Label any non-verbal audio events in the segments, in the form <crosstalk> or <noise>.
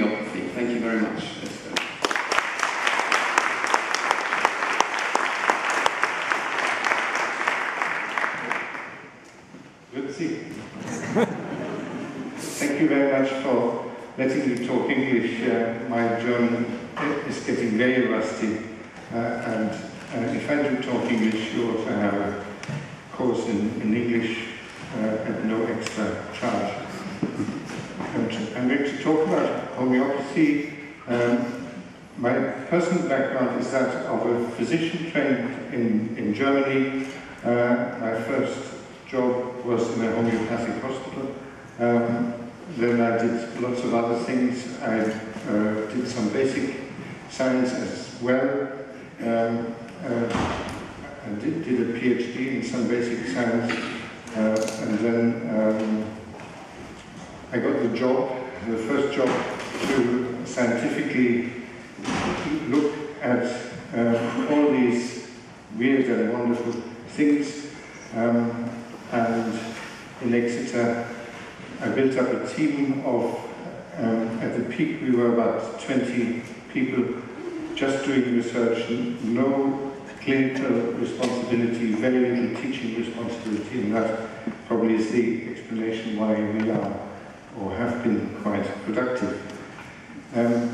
homeopathy. Thank you very much. Good to see you. Thank you very much for letting me talk English. Uh, my German is getting very rusty, uh, and uh, if I do talk English, you also have a course in, in English uh, at no extra charge. And I'm going to talk about homeopathy. Um, my personal background is that of a physician trained in, in Germany. Uh, my first job was in a homeopathic hospital. Um, then I did lots of other things. I uh, did some basic science as well. Um, uh, I did, did, a PhD in some basic science. Uh, and then um, I got the job, the first job to scientifically look at uh, all these weird and wonderful things. Um, and in Exeter, I built up a team of, um, at the peak we were about 20 people just doing research, no clinical responsibility, very little teaching responsibility, and that probably is the explanation why we are, or have been, quite productive. Um,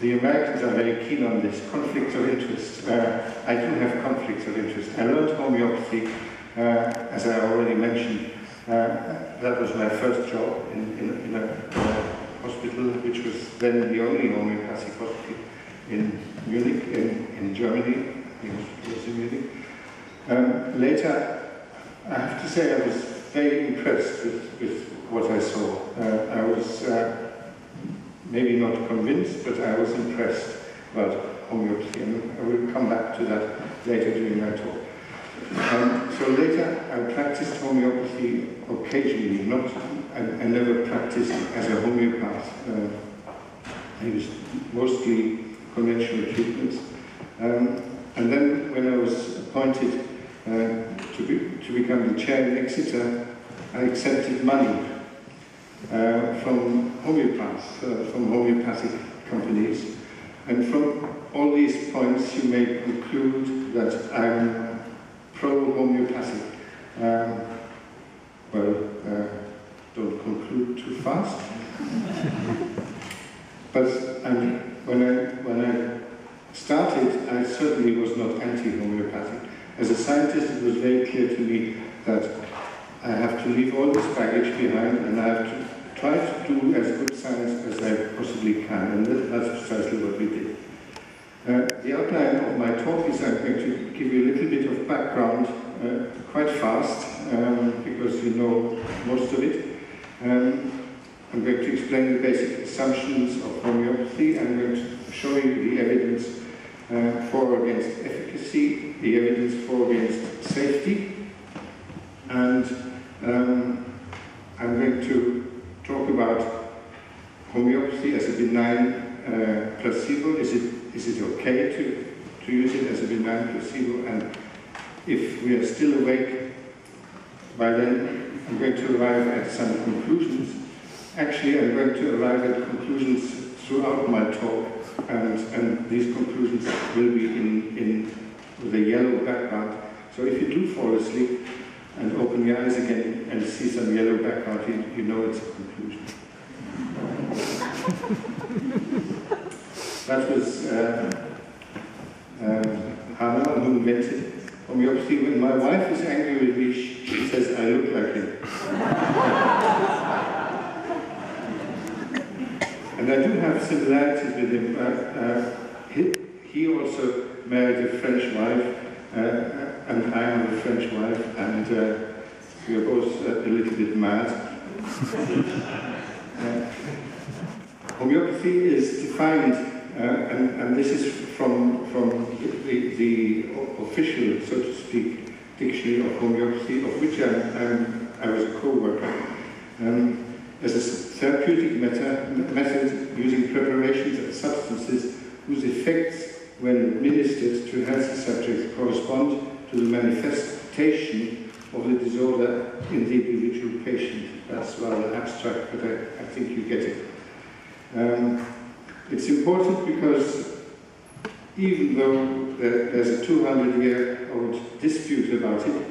the Americans are very keen on this, conflicts of interest. Uh, I do have conflicts of interest. I learned homeopathy, uh, as I already mentioned. Uh, that was my first job in, in, in a hospital, which was then the only homeopathic hospital in Munich, in, in Germany. In Munich. Um, later, I have to say I was very impressed with, with what I saw. Uh, I was uh, maybe not convinced, but I was impressed about homeopathy, and I will come back to that later during my talk. Um, so later, I practiced homeopathy occasionally, not, I, I never practiced as a homeopath. Uh, I used mostly conventional treatments. Um, and then when I was appointed uh, to, be, to become the chair in Exeter, I accepted money uh, from homeopaths, uh, from homeopathic companies. And from all these points, you may conclude that I'm pro-homeopathic. Um, well, uh, don't conclude too fast. <laughs> but um, when, I, when I started, I certainly was not anti-homeopathic. As a scientist, it was very clear to me that I have to leave all this baggage behind and I have to try to do as good science as I possibly can, and that's precisely what we did. Uh, the outline of my talk is I'm going to give you a little bit of background uh, quite fast, um, because you know most of it. Um, I'm going to explain the basic assumptions of homeopathy. I'm going to show you the evidence uh, for against efficacy, the evidence for against safety, and um, I'm going to talk about homeopathy as a benign uh, placebo. Is it, is it okay to, to use it as a benign placebo? And if we are still awake by then, I'm going to arrive at some conclusions. Actually, I'm going to arrive at conclusions throughout my talk, and, and these conclusions will be in, in a yellow background. So if you do fall asleep, and open your eyes again and see some yellow background, you, you know it's a conclusion. that was uh, um, Hahnemann who invented homeopathy. When my wife is angry with me, she says I look like him. and I do have similarities with him. Uh, uh, he, he also married a French wife, uh, and I am a French wife, and uh, we are both a little bit mad. <laughs> uh, homeopathy is defined, uh, and, and, this is from, from the, the, official, so to speak, dictionary of homeopathy, of which I, I'm, I was a co-worker, um, as a therapeutic method, method using preparations and substances whose effects, when administered to healthy subjects, correspond to the manifestation of the disorder in the individual patient. That's rather abstract, but I, I think you get it. Um, it's important because even though there's a 200-year-old dispute about it,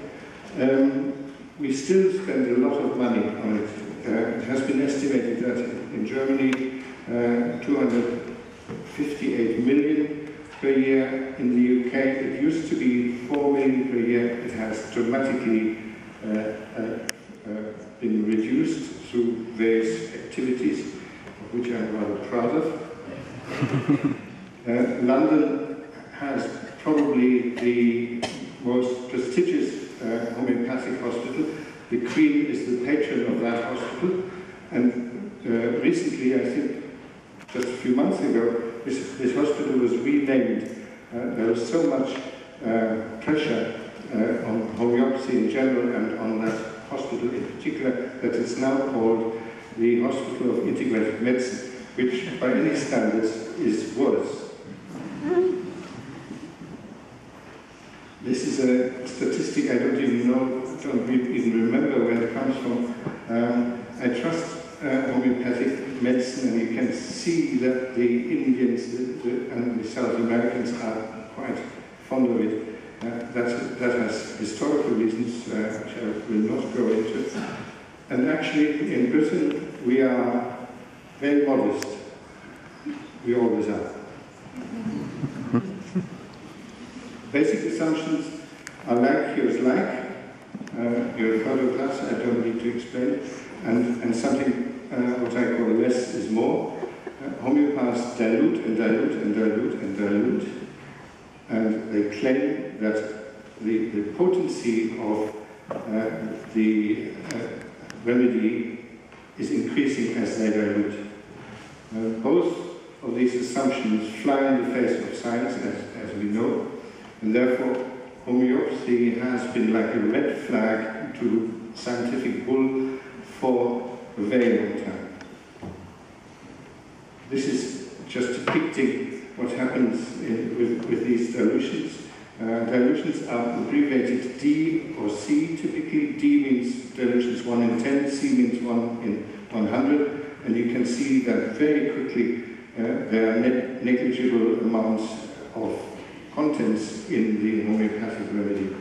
um, we still spend a lot of money on it. Uh, it has been estimated that in Germany, uh, 258 million per year. In the UK, it used to be 4 million per year. It has dramatically uh, uh, uh been reduced through various activities, of which I'm rather proud of. <laughs> Uh, London has probably the most prestigious uh, homeopathic hospital. The Queen is the patron of that hospital, and uh, recently, I think just a few months ago, this, this hospital was renamed. Uh, there was so much uh, pressure uh, on homeopathy in general and on that hospital in particular that it's now called the Hospital of Integrated Medicine, which by any standards is worse This is a statistic I don't even know, don't even remember where it comes from. Um, I trust homeopathic medicine, and you can see that the Indians and the South Americans are quite fond of it. Uh, that, that has historical reasons, uh, which I will not go into. And actually, in Britain, we are very modest. We always are. <laughs> Basic assumptions are like cures like. Uh, you've heard of I don't need to explain. And, and something, what I call less is more. Uh, homeopaths dilute and dilute and dilute and dilute. And they claim that the, the potency of uh, the uh, remedy is increasing as they dilute. Uh, both of these assumptions fly in the face of science, as, as we know, and therefore, homeopathy has been like a red flag to scientific bull for very long time. This is just depicting what happens in, with, with these dilutions. Uh, dilutions are abbreviated D or C typically. D means dilutions 1 in 10, C means 1 in 100, and you can see that very quickly uh, there are ne negligible amounts of contents in the homeopathic remedy,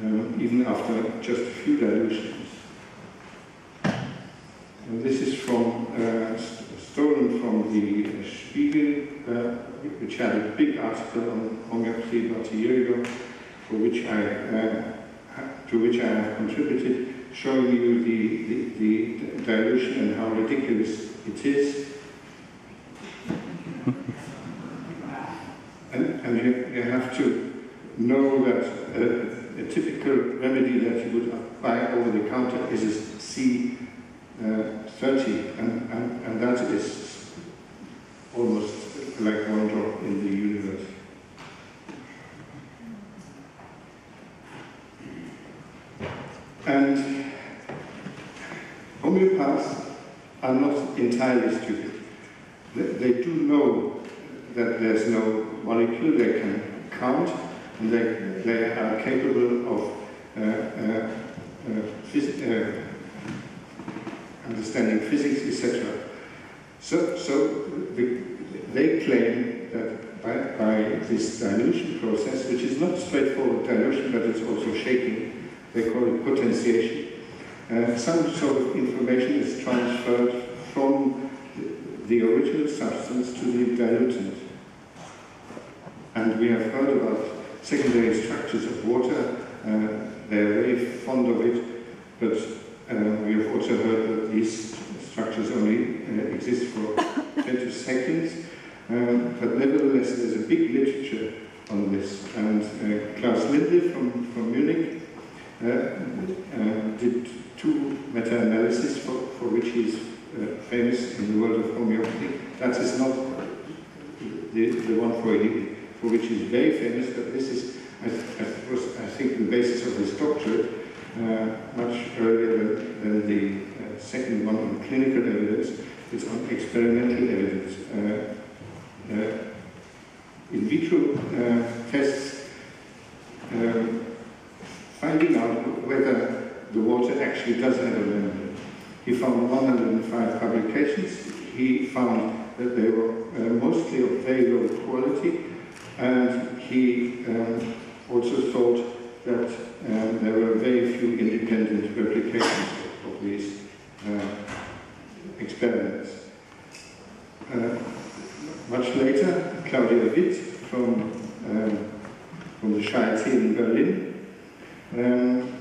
um, even after just a few dilutions. And this is from uh, stolen from the Spiegel, uh, which had a big article on homeopathy about a year ago, for which I, uh, to which I have contributed, showing you the, the, the dilution and how ridiculous it is. And, and you, you have to know that a, a, typical remedy that you would buy over the counter is a C30, uh, and, and, and that is almost like one drop in the universe. And homeopaths are not entirely stupid. They, they do know that there's no molecule they can count, and they, they are capable of uh, uh, uh, uh understanding physics, etc. So, so the, they claim that by, by, this dilution process, which is not straightforward dilution, but it's also shaking, they call it potentiation, uh, some sort of information is transferred from the original substance to the dilutant. And we have heard about secondary structures of water. Uh, they're very fond of it, but we have also heard that these structures only uh, exist for <coughs> 20 seconds. Um, but nevertheless, there's a big literature on this. And uh, Klaus Linde from, from Munich uh, uh, did two meta-analyses for, for which he's uh, famous in the world of homeopathy. That is not the, the one for, for which he's very famous, but this is, I, I, was, I think, the basis of his doctorate, uh, much earlier than, the uh, second one on clinical evidence. It's on experimental evidence. Uh, uh in vitro uh, tests um, finding out whether the water actually does have a memory. He found 105 publications. He found that they were uh, mostly of very low quality, and he um, also thought that um, there were very few independent replications of, of these uh, experiments. Uh, much later, Claudia Witt from, um, from the Charité in Berlin um,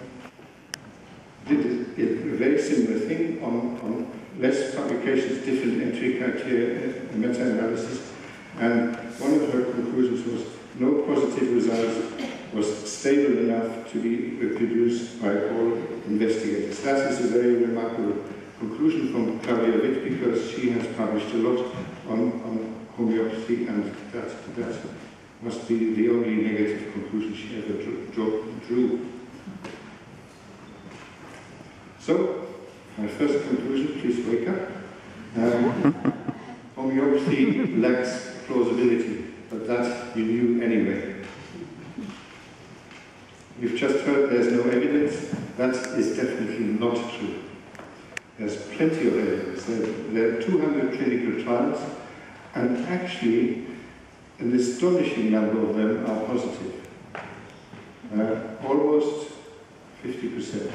did a, a, very similar thing on, on less publications, different entry criteria, uh, meta-analysis, and one of her conclusions was no positive results was stable enough to be reproduced by all investigators. That is a very remarkable conclusion from Claudia Witt because she has published a lot on, on homeopathy and that, that must be the only negative conclusion she ever drew. drew. So, my first conclusion, please wake up. Um, homeopathy lacks plausibility, but that you knew anyway. You've just heard there's no evidence. That is definitely not true. There's plenty of evidence. There, are 200 clinical trials, and actually, an astonishing number of them are positive. Uh, almost 50%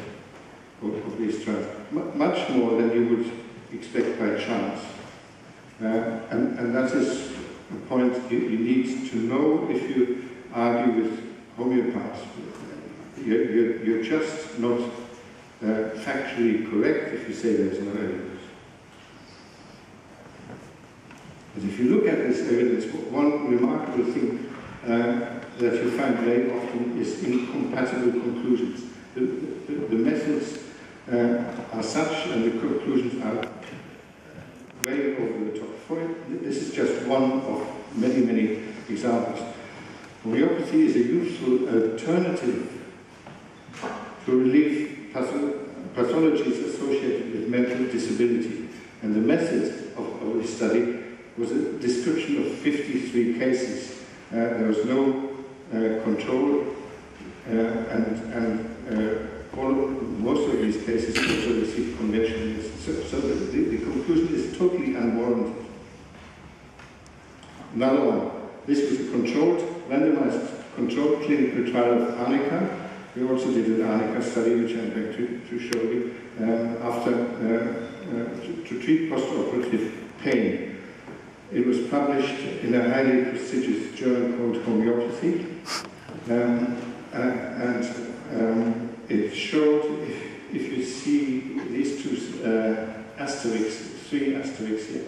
of, of, these trials. M much more than you would expect by chance. Uh, and, and that is a point you, you need to know if you argue with homeopaths. You're, you're, you're just not uh, factually correct if you say there's no evidence. But if you look at this evidence, one remarkable thing uh, that you find very often is incompatible conclusions. The, the, the methods uh, are such and the conclusions are way over the top. For this is just one of many, many examples. Homeopathy is a useful alternative to relieve pathologies associated with mental disability. And the method of, this study was a description of 53 cases. Uh, there was no uh, control, uh, and, and uh, all, most of these cases also received conventional So, so the, the, conclusion is totally unwarranted. Another one. This was a controlled, randomized, controlled clinical trial of arnica we also did an arnica study, which I'm going to, to show you, um, after uh, uh, to, to, treat postoperative pain. It was published in a highly prestigious journal called Homeopathy, um, uh, and um, it showed, if, if, you see these two uh, asterisks, three asterisks here,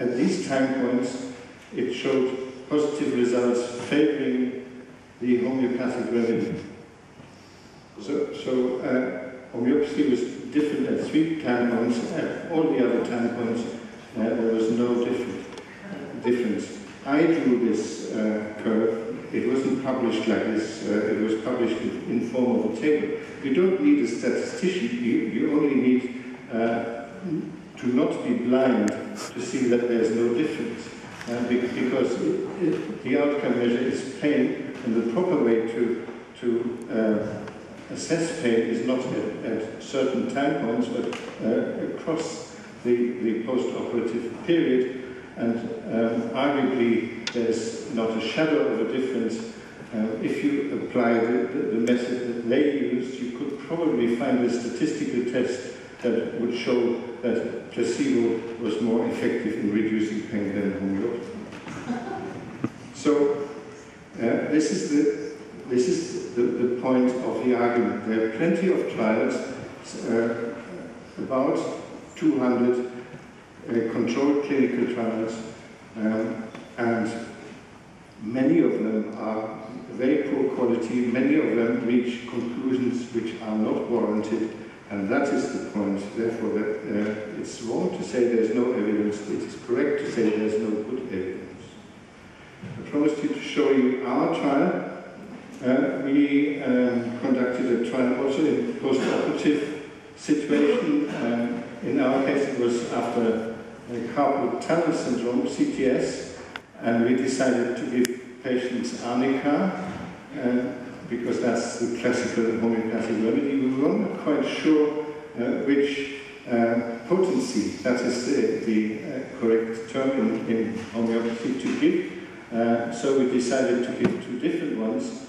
at these time points, it showed positive results favoring the homeopathic remedy. So, so uh, homeopathy was different at three time points. At all the other time points, uh, there was no different, difference. I drew this uh, curve. It wasn't published like this. Uh, it was published in, form of a table. You don't need a statistician. You, you only need uh, to not be blind to see that there's no difference. Uh, because it, it, the outcome measure is pain, and the proper way to, to pain is not at, at certain time points, but uh, across the, the post-operative period. And um, arguably, there's not a shadow of a difference. Uh, if you apply the, the, the, method that they used, you could probably find a statistical test that would show that placebo was more effective in reducing pain than homeopathy. <laughs> So, uh, this is the this is the, the point of the argument. There are plenty of trials, uh, about 200 uh, controlled clinical trials, um, and many of them are very poor quality, many of them reach conclusions which are not warranted, and that is the point, therefore, that uh, it's wrong to say there's no evidence, it is correct to say there's no good evidence. I promised you to show you our trial, uh, we um, conducted a trial also in post-operative situation. Um, in our case, it was after carpal tunnel syndrome, CTS, and we decided to give patients arnica. Uh, because that's the classical homeopathic remedy. We were not quite sure uh, which uh, potency, that is the, the uh, correct term in, in, homeopathy to give. So we decided to give two different ones,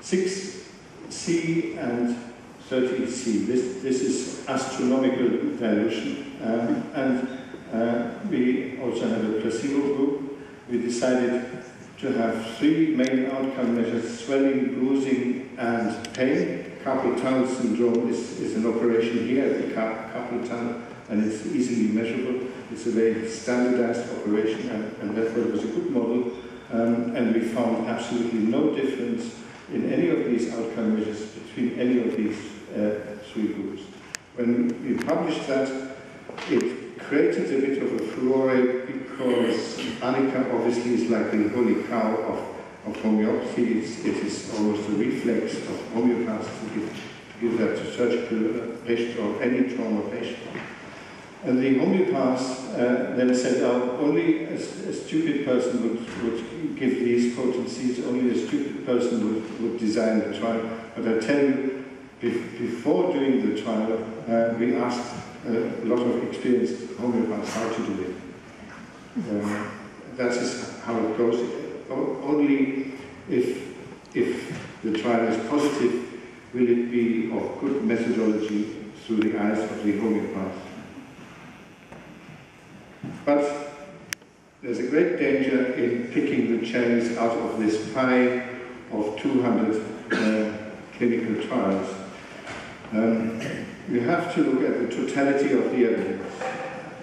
6C and 30C. This, this is astronomical dilution. Um, and uh, we also have a placebo group. We decided to have three main outcome measures, swelling, bruising, and pain. Carpal tunnel syndrome is, is an operation here at the carpal tunnel, and it's easily measurable. It's a very standardized operation, and, and therefore it was a good model. Um, and we found absolutely no difference in any of these outcome measures between any of these uh, three groups. When we published that, it created a bit of a furore because Arnica obviously is like the holy cow of, of homeopathy. It's, it is almost a reflex of homeopaths to give, give that to surgical patient or any trauma patient. And the homeopaths uh, then said, oh, only a, a, stupid person would, would give these potencies, only a stupid person would, would design the trial. But I tell you, before doing the trial, uh, we asked a lot of experienced homeopaths how to do it. Um, that is how it goes. only if, if the trial is positive will it be of good methodology through the eyes of the homeopath. But there's a great danger in picking the cherries out of this pie of 200 uh, clinical trials. Um, you have to look at the totality of the evidence.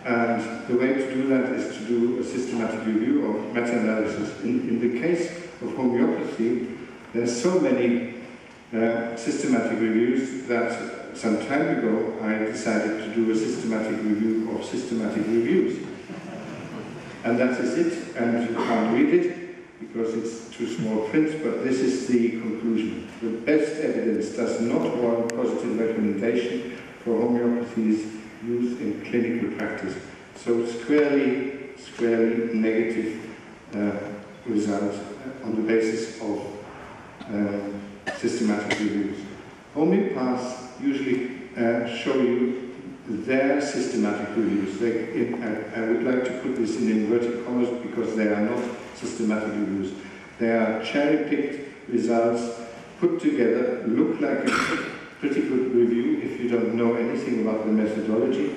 And the way to do that is to do a systematic review or meta-analysis. In, in the case of homeopathy, there's so many uh, systematic reviews that some time ago I decided to do a systematic review of systematic reviews. And that is it, and you can't read it because it's too small print, but this is the conclusion. The best evidence does not warrant positive recommendation for homeopathy's use in clinical practice. So squarely, squarely negative uh, results on the basis of um, systematic reviews. Homeopaths usually uh, show you their systematic reviews. They, I, I, would like to put this in inverted commas because they are not systematic reviews. They are cherry-picked results put together, look like a pretty good review if you don't know anything about the methodology.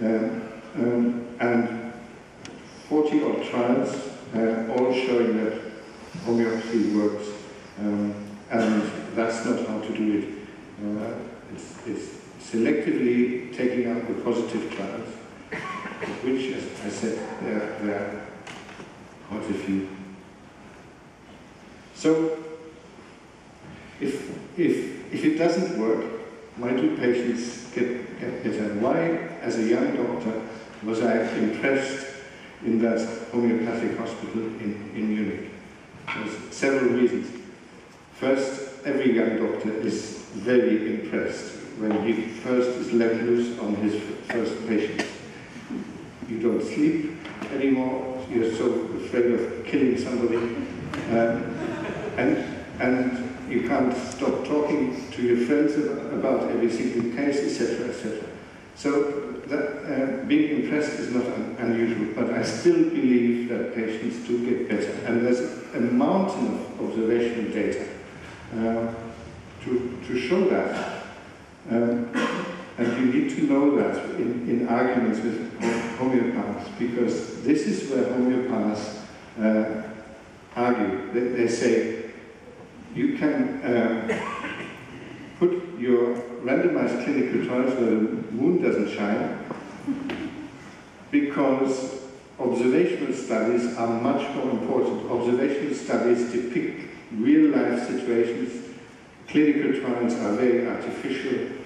Um, um, and 40 odd trials, uh, all showing that homeopathy works. Um, and that's not how to do it. Uh, it's, it's, selectively taking out the positive trials, which, as I said, there, there are quite a few. So, if, if, if it doesn't work, why do patients get, get better? Why, as a young doctor, was I impressed in that homeopathic hospital in, in Munich? There's several reasons. First, every young doctor is very impressed when he first is let loose on his first patient. You don't sleep anymore, you're so afraid of killing somebody, um, and, and you can't stop talking to your friends about every single case, etc., etc. So that, uh, being impressed is not un unusual, but I still believe that patients do get better. And there's a mountain of observational data uh, to, to show that. Um, and you need to know that in, in arguments with homeopaths, because this is where homeopaths uh, argue. They, they, say you can uh, put your randomized clinical trials where the moon doesn't shine, because observational studies are much more important. Observational studies depict real-life situations. Clinical trials are very artificial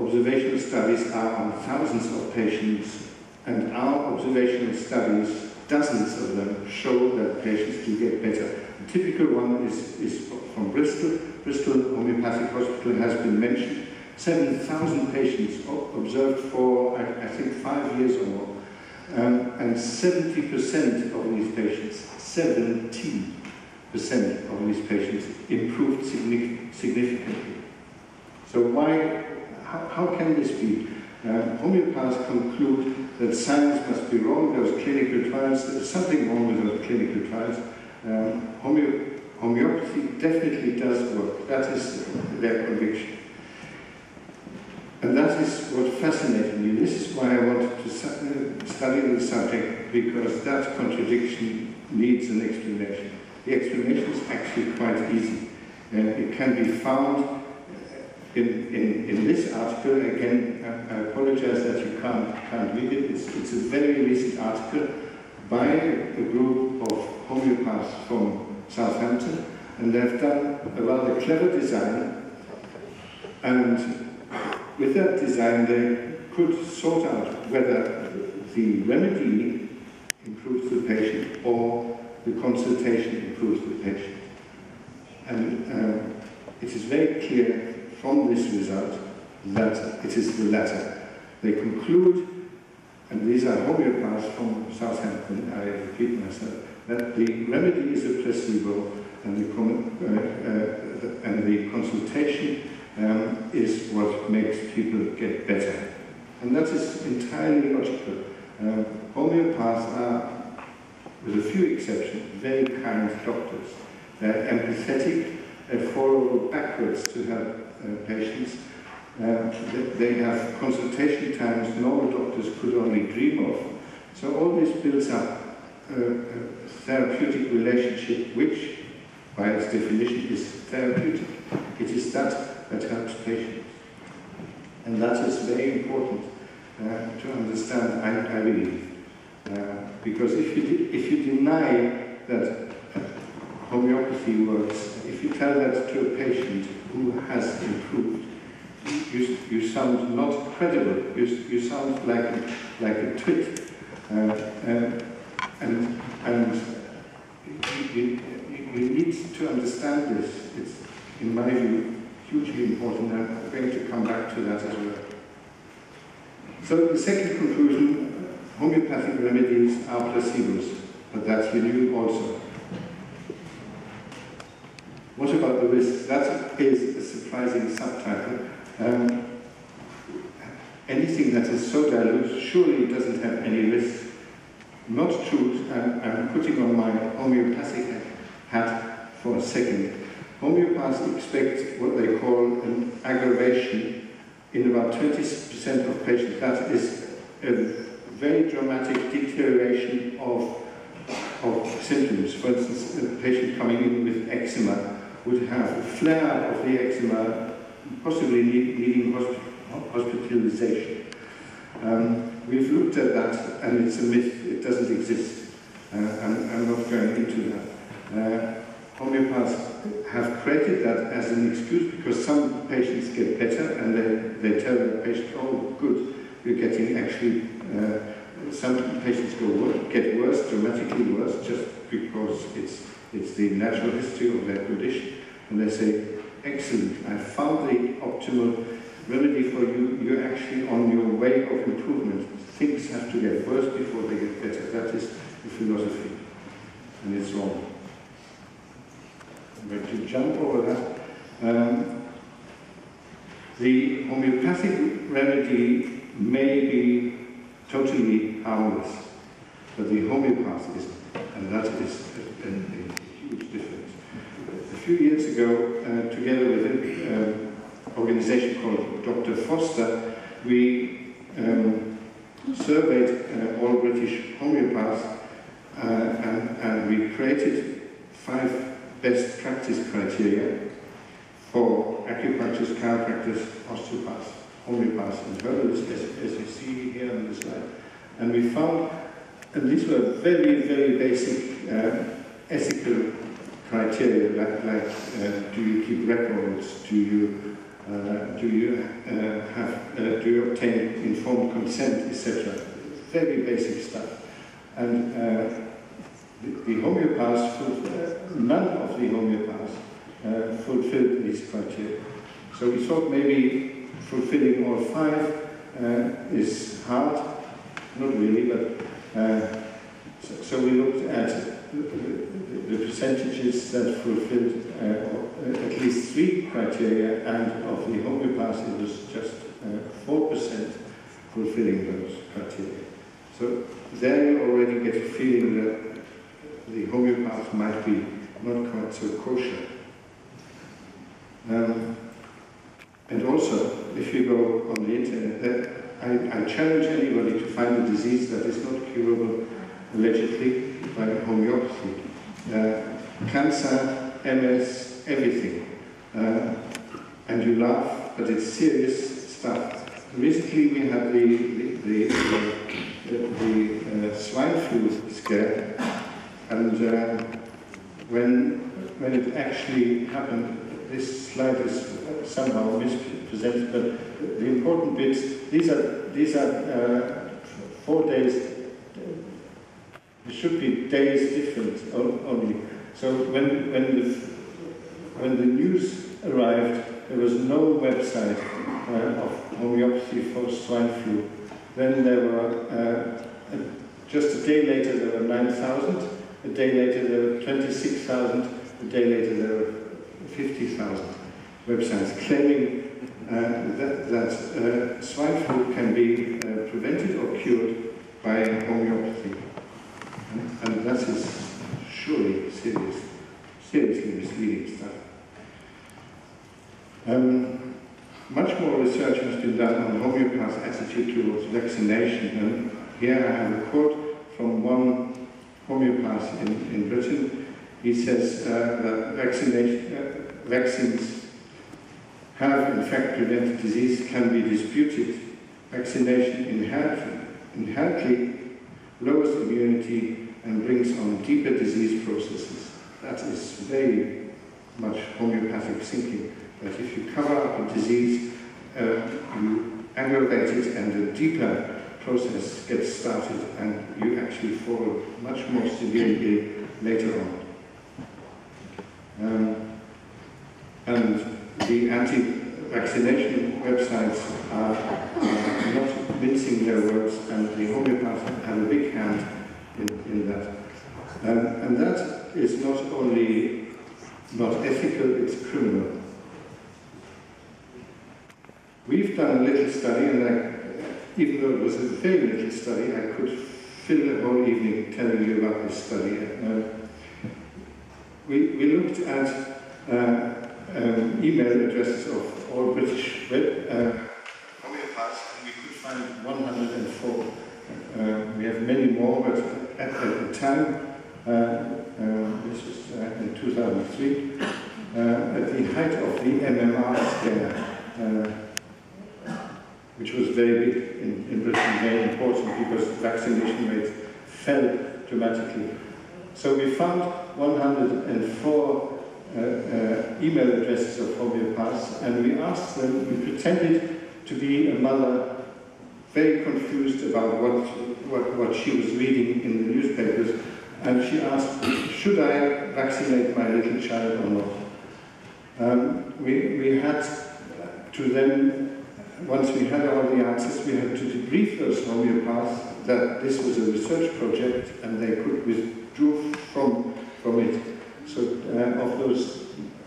observational studies are on thousands of patients, and our observational studies, dozens of them, show that patients do get better. A typical one is, is from Bristol. Bristol Homeopathic Hospital has been mentioned. 7,000 patients observed for, I, I, think, five years or more. Um, and 70% of these patients, 70, of these patients improved significantly. So why, how, how can this be? Uh, homeopaths conclude that science must be wrong, those clinical trials, there's something wrong with those clinical trials. Um, homeo homeopathy definitely does work. That is their conviction. And that is what fascinated me. This is why I wanted to uh, study the subject, because that contradiction needs an explanation. The explanation is actually quite easy. It can be found uh, in, in, in this article. Again, I, I apologize that you can't, can't read it. It's, it's a very recent article by a group of homeopaths from Southampton, and they've done a rather clever design, and with that design, they could sort out whether the remedy improves the patient or the consultation improves the patient. And um, it is very clear from this result that it is the latter. They conclude, and these are homeopaths from Southampton, I repeat myself, that the remedy is a placebo and the, uh, uh, and the consultation um, is what makes people get better. And that is entirely logical. Um, homeopaths are, with a few exceptions, very kind doctors. They're empathetic, they follow backwards to help uh, patients. Uh, they have consultation times normal doctors could only dream of. So all this builds up a, therapeutic relationship which, by its definition, is therapeutic. It is that that helps patients. And that is very important uh, to understand, I, I believe. Uh, because if you, if you deny that homeopathy works, if you tell that to a patient who has improved, you, you sound not credible. You, you sound like a, like a twit. Uh, uh, and and you, you, you need to understand this. It's, in my view, hugely important. I'm going to come back to that as well. So the second conclusion, homeopathic remedies are placebos, but that's knew also. What about the risks? That is a surprising subtitle. Um, anything that is so dilute surely doesn't have any risk. Not true, I'm, I'm putting on my homeopathic hat for a second. Homeopaths expect what they call an aggravation in about 20% of patients. That is a very dramatic deterioration of, of symptoms. For instance, a patient coming in with eczema would have a flare of the eczema, possibly needing hospitalization. Um, we've looked at that, and it's a myth. It doesn't exist. Uh, I'm, I'm, not going into that. Uh, homeopaths have created that as an excuse because some patients get better and they, they tell the patient, oh, good, you're getting actually, uh, some patients go get worse, dramatically worse, just because it's, it's the natural history of their condition. And they say, excellent, I found the optimal remedy for you. You're actually on your way of improvement. Things have to get worse before they get better. That is the philosophy. And it's wrong. I'm going to jump over that. Um, the homeopathic remedy may be totally harmless, but the homeopath is, and that is a, a, a huge difference. A few years ago, uh, together with an uh, organization called Dr. Foster, we um, surveyed uh, all British homeopaths uh, and, and we created five best practice criteria for acupuncturists, chiropractors, osteopaths, homeopaths, and herbalists, as, as you see here on the slide. And we found, and these were very, very basic uh, ethical criteria, like, like uh, do you keep records, do you uh, do you uh, have uh, do you obtain informed consent, etc. Very basic stuff. And the, the homeopaths, uh, none of the homeopaths fulfilled these criteria. So we thought maybe fulfilling all five uh, is hard, not really, but uh, so, so, we looked at the, the, the percentages that fulfilled uh, at least three criteria, and of the homeopaths, it was just uh, 4% fulfilling those criteria. So there you already get a feeling that the homeopath might be not quite so kosher. Um, and also, if you go on the internet, I, I, challenge anybody to find a disease that is not curable allegedly by homeopathy. Uh, cancer, MS, everything. Uh, and you laugh, but it's serious stuff. Recently we had the, the, the, the, the uh, swine flu scare, and uh, when, when it actually happened, this slide is somehow mispresented, but the important bits, these are, these are uh, four days, it should be days different only. So when, when, the, when the news arrived, there was no website uh, of homeopathy for swine flu. Then there were, uh, just a day later, there were 9,000. A day later, there were 26,000. A day later, there were 50,000 websites claiming that, that uh, swine flu can be uh, prevented or cured by homeopathy. And, and that is surely serious, seriously misleading stuff. Um, much more research has been done on homeopath's attitude towards vaccination. And here I have a quote from one homeopath in, in Britain. He says uh, that vaccination, uh, vaccines have in fact prevented disease can be disputed. Vaccination inherently, lowers immunity and brings on deeper disease processes. That is very much homeopathic thinking, that if you cover up a disease, uh, you aggravate it and a deeper process gets started and you actually fall much more severely later on. Um, and the anti-vaccination websites are, are not mincing their words and the homeopaths have a big hand in, in that. Um, and that is not only not ethical, it's criminal. We've done a little study, and I, even though it was a very little study, I could fill the whole evening telling you about this study. Uh, we, we looked at uh, um, email addresses of all British web uh, homeopaths, and we could find 104. Uh, we have many more, but at, at the time, uh, uh, this was uh, in 2003, at the height of the MMR scare, which was very big in, in Britain, very important because vaccination rates fell dramatically. So we found 104 uh, uh, email addresses of homeopaths and we asked them, we pretended to be a mother very confused about what, what, what she was reading in the newspapers and she asked, should I vaccinate my little child or not? Um, we, we had to then, once we had all the answers, we had to debrief those homeopaths that this was a research project and they could withdraw from, from it. So uh, of those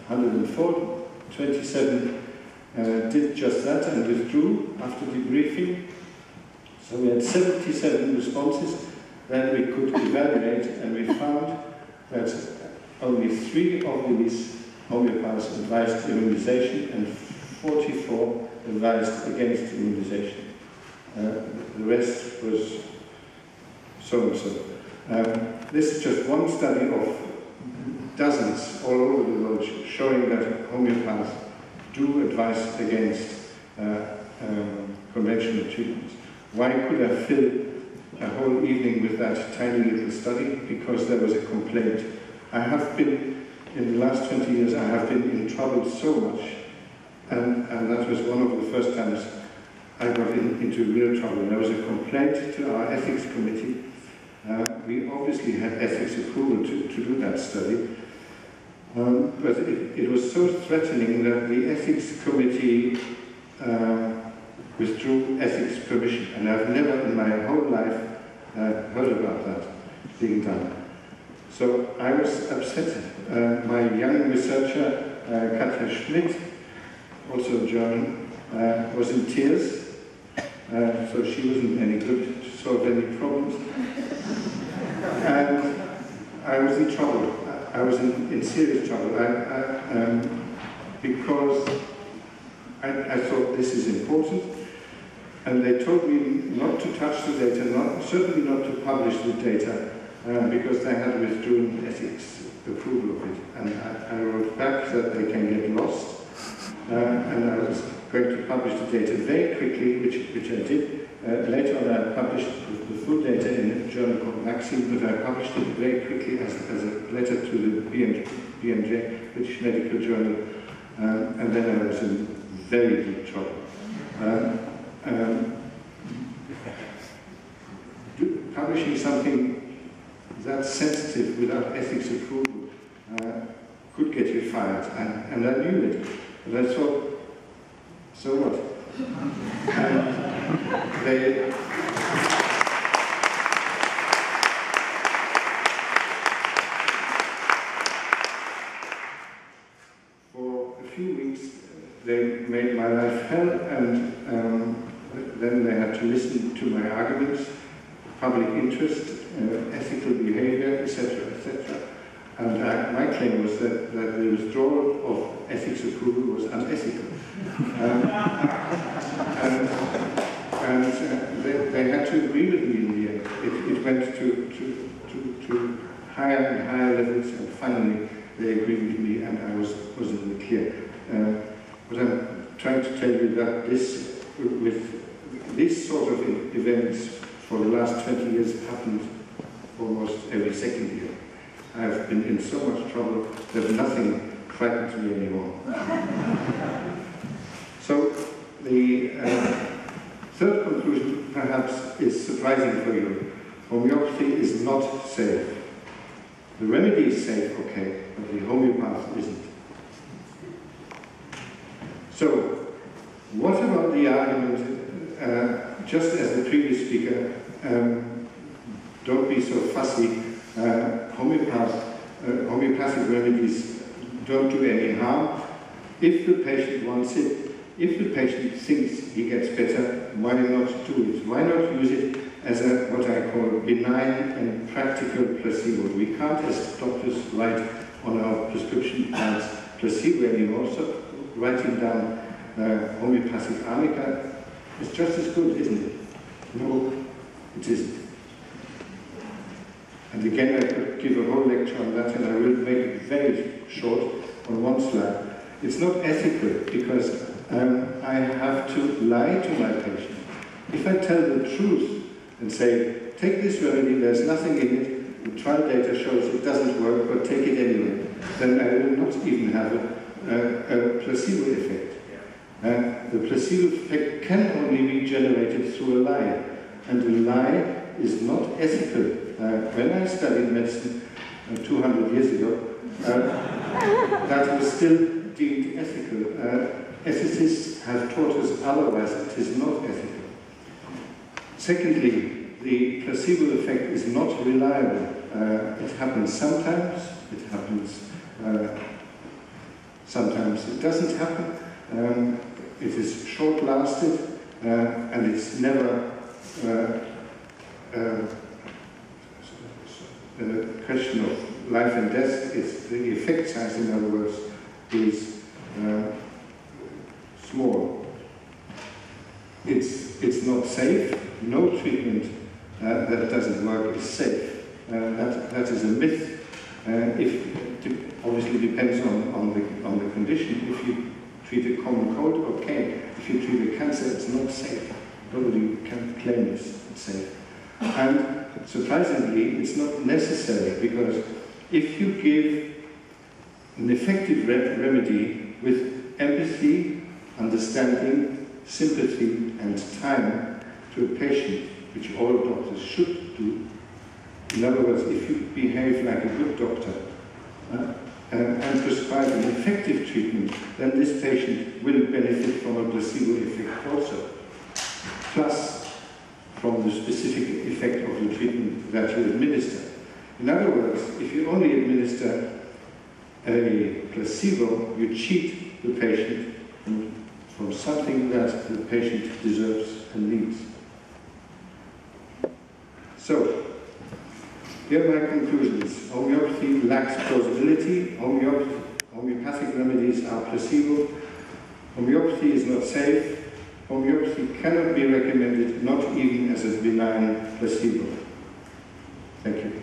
104, 27 uh, did just that and withdrew after debriefing. So we had 77 responses. Then we could evaluate and we found that only three of these homeopaths advised immunization and 44 advised against immunization. Uh, the rest was so and so. Um, this is just one study of dozens all over the world showing that homeopaths do advise against uh, um, conventional treatments. Why could I fill a whole evening with that tiny little study? Because there was a complaint. I have been, in the last 20 years, I have been in trouble so much, and, and that was one of the first times I got in, into real trouble. There was a complaint to our ethics committee. Uh, we obviously had ethics approval to, to do that study, um, but it, it, was so threatening that the ethics committee uh, withdrew ethics permission, and I've never in my whole life uh, heard about that being done. So I was upset. Uh, my young researcher, uh, Katja Schmidt, also German, uh, was in tears. Uh, so she wasn't any good to solve any problems. And I was in trouble. I was in, in serious trouble I, I, um, because I, I thought this is important. And they told me not to touch the data, not, certainly not to publish the data, uh, because they had withdrawn ethics approval of it. And I, wrote back that they can get lost. Uh, and I was going to publish the data very quickly, which, which I did. Uh, later on, I published the, full data in a journal called Maxim, but I published it very quickly as, as a letter to the BMJ, BMJ British Medical Journal, um, and then I was in very deep trouble. Um, um, publishing something that sensitive without ethics approval uh, could get you fired, and, and I knew it. And I thought, so what? <laughs> and they for a few weeks they made my life hell and um, then they had to listen to my arguments, public interest, uh, ethical behavior, etc., etc. And uh, my claim was that, that the withdrawal of ethics approval was unethical. Um, and, and uh, they, had to agree with me in the end. It, it went to, to, to, to, higher and higher levels, and finally they agreed with me, and I was, was in the clear. Uh, but I'm trying to tell you that this, with this sort of events for the last 20 years happened almost every second year. I've been in so much trouble that nothing frightens me anymore. <laughs> so the uh, third conclusion perhaps is surprising for you. Homeopathy is not safe. The remedy is safe, okay, but the homeopath isn't. So, what about the argument, uh, just as the previous speaker, um, don't be so fussy, uh, homeopath, uh, homeopathic remedies don't do any harm. If the patient wants it, if the patient thinks he gets better, why not do it? Why not use it as a, what I call benign and practical placebo? We can't, as doctors, write on our prescription pads placebo anymore, so writing down uh, homeopathic arnica is just as good, isn't it? No, it isn't. And again, I could give a whole lecture on that, and I will make it very short on one slide. It's not ethical because um, I have to lie to my patient. If I tell the truth and say, take this remedy, there's nothing in it, the trial data shows it doesn't work, but take it anyway, then I will not even have a, a, a placebo effect. Uh, the placebo effect can only be generated through a lie, and a lie is not ethical. Uh, when I studied medicine uh, 200 years ago, uh, that was still deemed ethical. Uh, ethicists have taught us otherwise, it is not ethical. Secondly, the placebo effect is not reliable. Uh, it happens sometimes, it happens sometimes it doesn't happen. Um, it is short-lasted, uh, and it's never uh, uh, a question of life and death. It's the effect size, in other words, is uh. It's, it's not safe. No treatment uh, that doesn't work is safe. Uh, that, that is a myth. if, obviously depends on, on, the, on the condition. If you treat a common cold, okay. If you treat a cancer, it's not safe. Nobody can claim it's safe. And surprisingly, it's not necessary because if you give an effective re remedy with empathy, understanding, sympathy, and time to a patient, which all doctors should do, in other words, if you behave like a good doctor, uh, and, and prescribe an effective treatment, then this patient will benefit from a placebo effect also. Plus, from the specific effect of the treatment that you administer. In other words, if you only administer a placebo, you cheat the patient from something that the patient deserves and needs. So, here are my conclusions. Homeopathy lacks plausibility. Homeopathy, homeopathic remedies are placebo. Homeopathy is not safe. Homeopathy cannot be recommended, not even as a benign placebo. Thank you.